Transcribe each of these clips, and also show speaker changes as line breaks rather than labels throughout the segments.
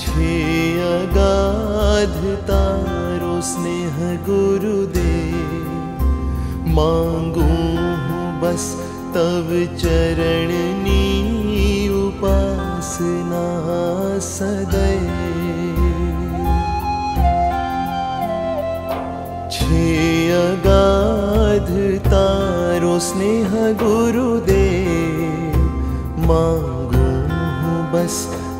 छे अगाध तारो स्नेह गुरुदेव। मांगू बस तव चरणनी उपासना सदैव। छे अगाध तारो स्नेह गुरुदेव। मांगू हूँ बस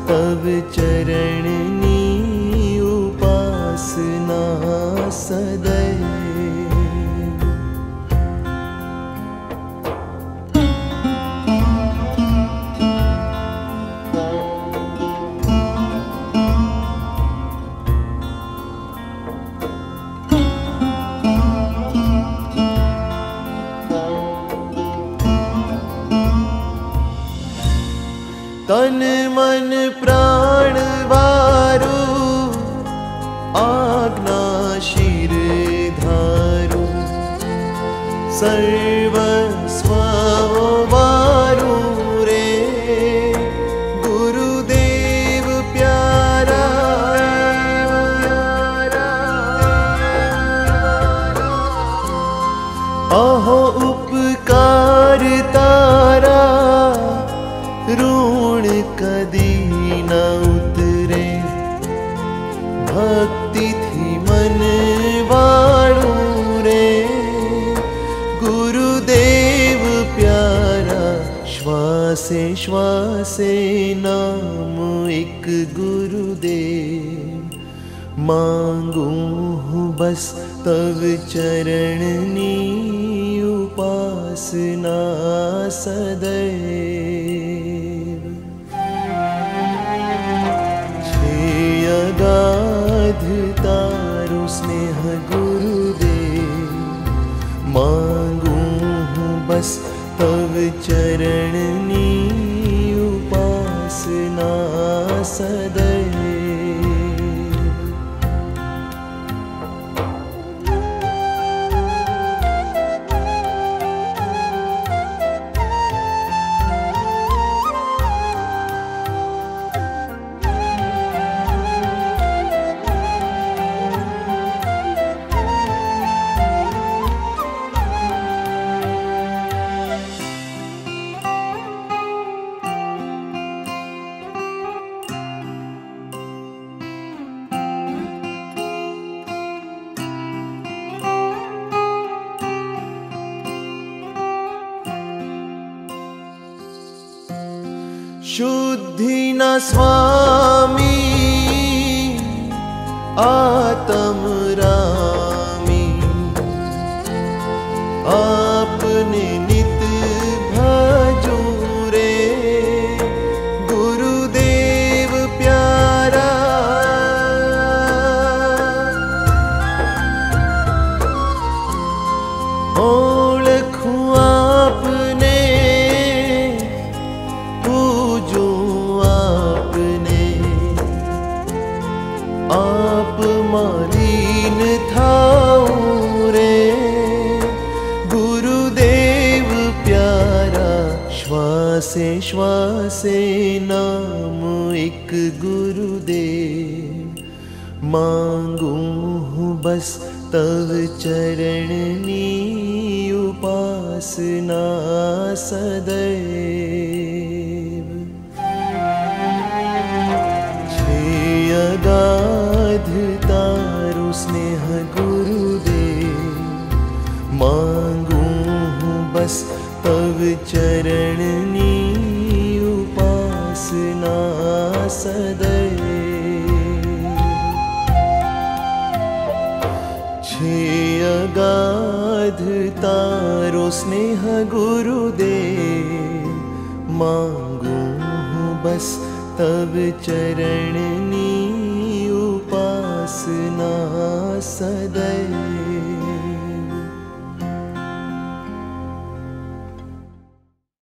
तव चरणनी उपासना सदैव तन मन प्राण वारु आज्ञा शिर धारु। सर्व ऋण कदी न उतरे। भक्ति थी मन वाणु रे। गुरुदेव प्यारा श्वासे श्वासे नाम एक गुरुदेव। मांगू बस तव चरणनी उपासना सदैव तव चरणनी उपासना सदैव शुद्धि न स्वामी आतम रामी। आपने रे। गुरुदेव प्यारा श्वासे श्वासे नाम एक गुरुदेव। मांगू बस तव चरणनी उपासना सदैव सदैव छे अगाध तारो स्नेह गुरुदेव मांगू हूँ बस तव चरणनी